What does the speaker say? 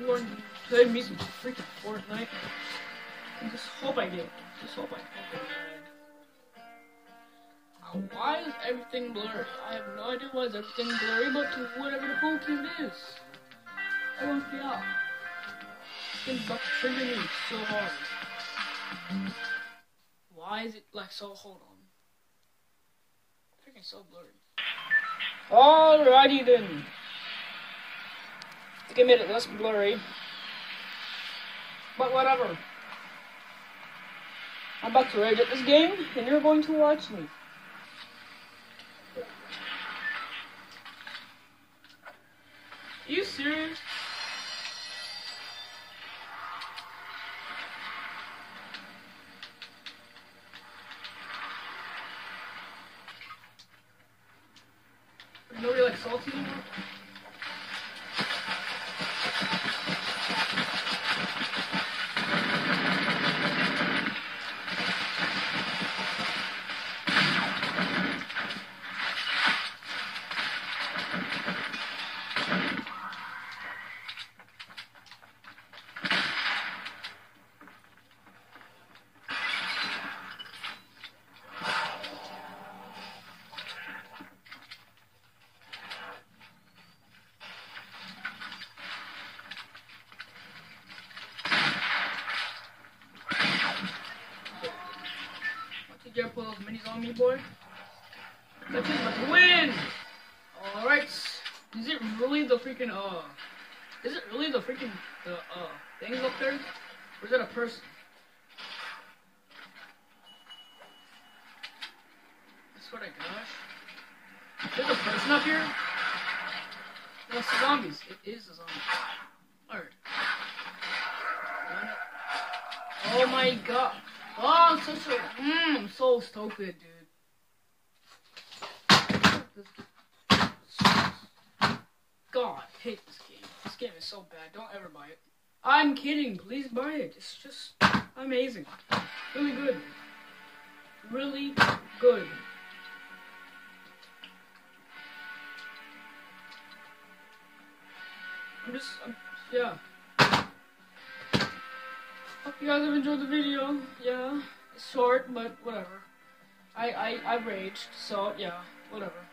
everyone play me some freaking Fortnite. I just hope I get. Just hope I get. Now, why is everything blurry? I have no idea why is everything blurry, but to whatever the Pokemon is. I won't be out. It's been triggering me so hard. Why is it like so? Hold on. Freaking so blurry. Alrighty then. Think I made it less blurry. But whatever. I'm about to rage at this game, and you're going to watch me. Are you serious? Nobody like salty anymore? Me, boy? That's it, about to win! Alright. Is it really the freaking, uh... Is it really the freaking, the, uh, things up there? Or is that a person? I swear to gosh. There's a person up here? That's zombies. It is a zombie. Alright. Oh my god. Oh, such a. Mmm, I'm so stupid, dude. God, I hate this game. This game is so bad. Don't ever buy it. I'm kidding. Please buy it. It's just amazing. Really good. Really good. I'm just, I'm, yeah. Hope you guys have enjoyed the video. Yeah, it's short, but whatever. I, I, I raged, so yeah, whatever.